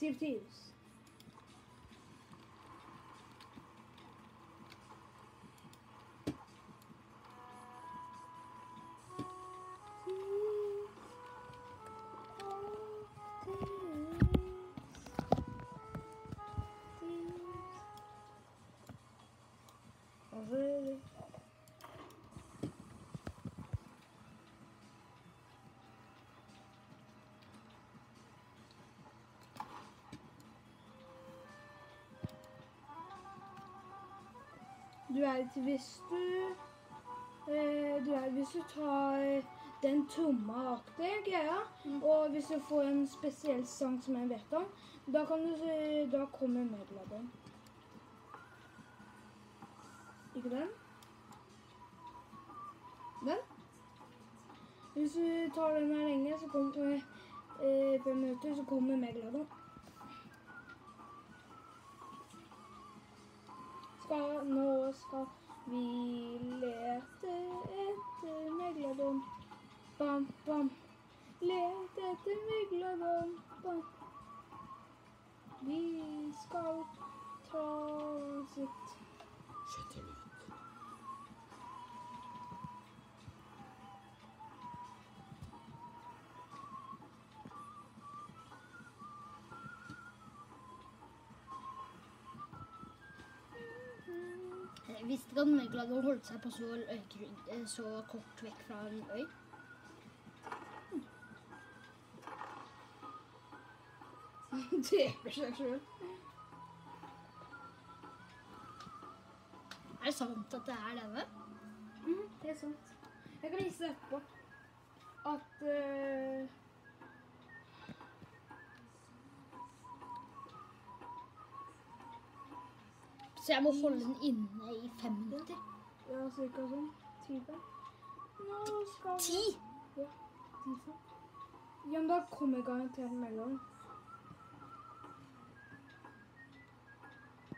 Siv Thieves. Du vet, hvis du eh, Du vet, hvis du tar den trommeaktige greia, og hvis du får en spesiell sang som jeg vet om, da kan du Da kommer medlemmen. Ikke den? Den? Hvis du tar den her lenge, så kommer eh, fem minutter, så kommer Megalodon. Skal, nå skal vi lete etter Megalodon. Bam, bam. Lete etter Megalodon. Bam. Vi skal ta sitt Skyter ut. Ikke at Megalodon holdt seg på så, eh, så kort vekk fra en øy. Dreper seg sjøl. Er det sant at det er denne? Mm, det er sant. Jeg kan vise deg etterpå at eh, Så jeg må holde den inne i fem minutter? Ja, cirka sånn. Type. Nå vi Ti! Ja, type. Ja, men da kommer garantert mellom.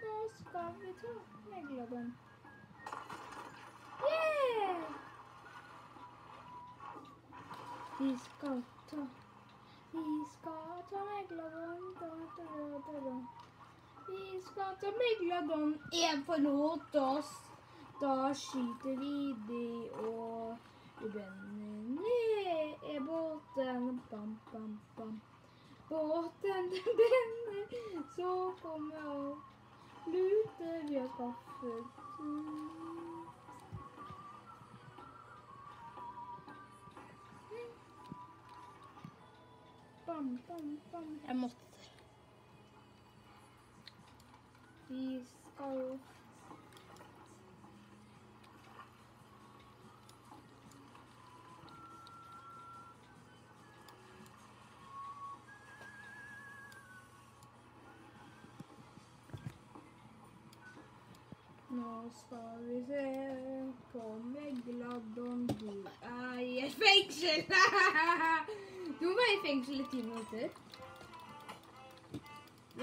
Nå skal vi ta Megalodon. Yeah! Vi skal ta Vi skal ta. Da, da, da, da, da. Vi skal til Megladon. En forlot oss. Da skyter vi de, og brenner ned båten. Bam, bam, bam. Båten den brenner, så kommer opp. Luter vi oss kaffe. Bam, bam, bam. Jeg måtte Vi skal Nå skal vi se på Megalodon. Du er i et fengsel! Du må være i fengsel i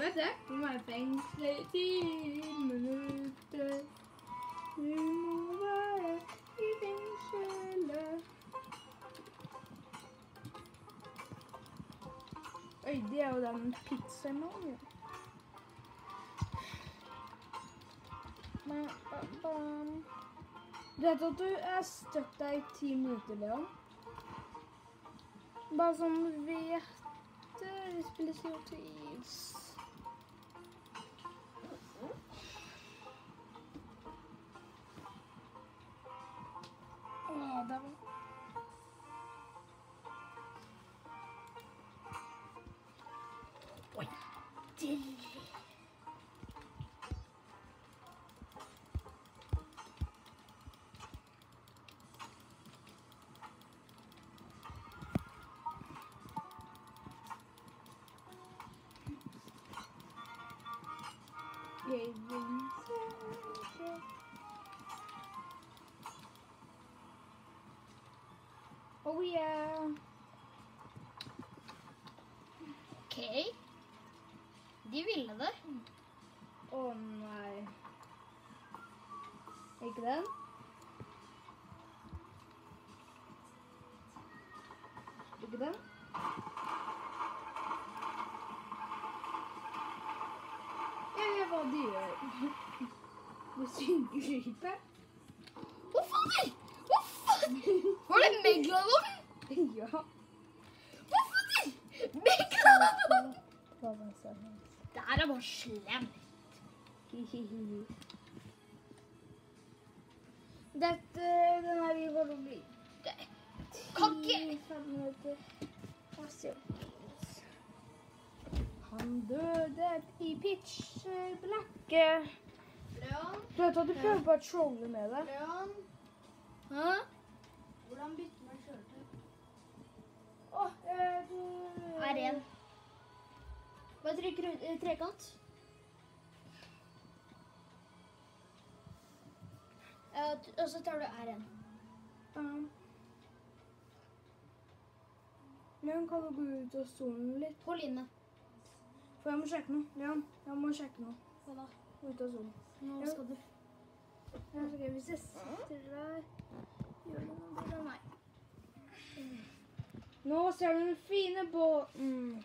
minutter. Du nå må jeg fengsle i ti minutter. Du må være i fengselet. Oi, det er jo den pizzamannen. Vet at du er støtt deg i ti minutter, Leon? Bare sånn vet det. Vi spiller Sea of Thieves. Å, der var Oi. Jeg Oh yeah. OK. De ville det. Å nei. Ikke den? Ikke den? Jeg vet hva de gjør. Det synger skipet. Å, fader! Å, fader! Var det Megalodon? Ja. Hvorfor det? Megalodon! Det her er bare slemt. Dette, den her vi får bli. Kakke! 10-5 minutter. Hva ser vi? Han døde i pitch black. Leon, Du vet at du prøver på å trolle med det? Leon, Hæ? Hvordan bytter man kjøretøy? Åh, eh, du... R1. Bare trykk rundt eh, trekant. Ja, og så tar du R1. Um, Leon, kan du gå ut av stolen litt? Hold inne. For jeg må sjekke noe. Leon, jeg må sjekke noe. Hva da? Ut av stolen. Nå skal du. Ja, ok, hvis jeg sitter der, gjør noe. Nå ser du den fine båten.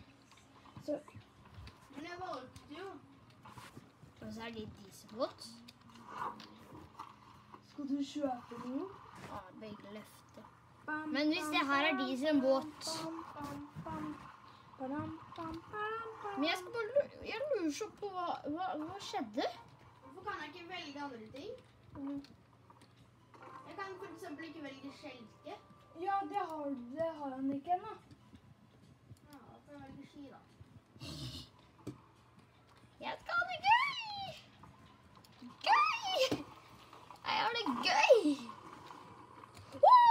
Så, Men jeg valgte jo. Og så er det dieselbåt. skal du kjøpe noe? Ja, begge løfter. Bam, Men hvis bam, det her er bam, de sin båt. bam, bam, bam. Badam, bam, bam, bam. Men jeg skal bare lure, jeg lurer så på hva, hva, hva skjedde? Hvorfor kan jeg ikke velge andre ting? Mm. Jeg kan eksempel ikke velge skjelke. Ja, det har, det har han ikke ennå. Ja, da han jeg ikke ski, da. Jeg skal ha det gøy! Gøy! Jeg har det gøy! Woo!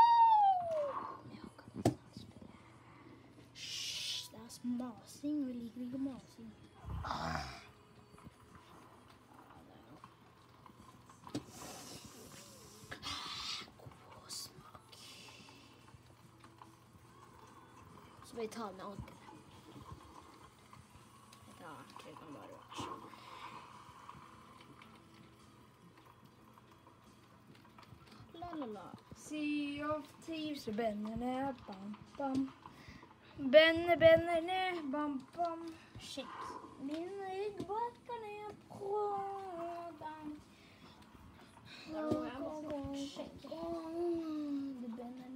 Hysj, det er masing. Vi liker ikke masing. God smak. Så må vi ta med ankeret. Dette ankeret kan bare være sånn. La, la, la. Sea of Thieves, bennene, bam, bam. Benne, bennene, bam, bam. Shit. Min rygg bakker ned på jeg fort. Det benner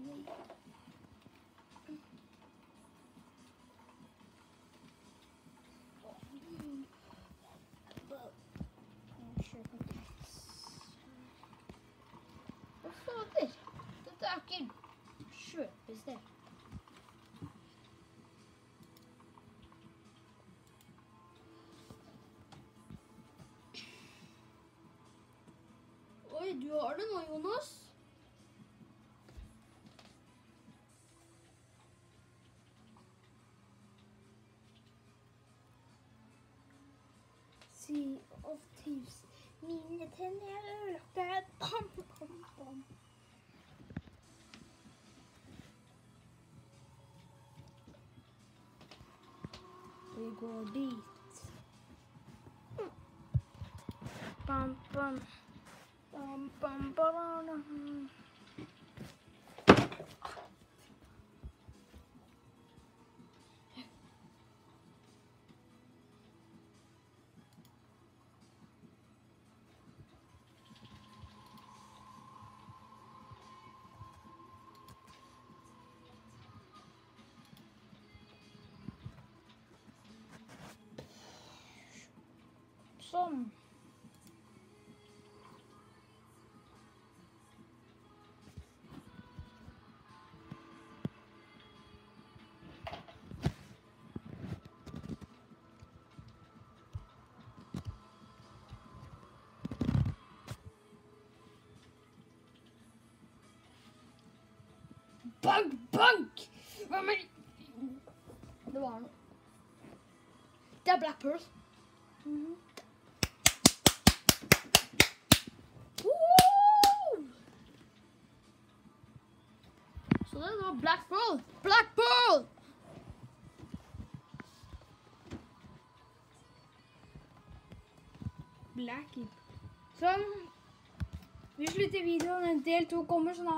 Oi, du har det nå, Jonas. Sea of Thieves. Mine tenner er ødelagte. Bam, bam, bam. Vi går dit. Bam, bam. Bam, bam, bam, bank! Hvem er Det var noe. Det er Black Pearl. Mhm. Woo! Så det var Black Pearl. Black Pearl! Blackie. Sånn. Vi slutter videoen. Del to kommer snart.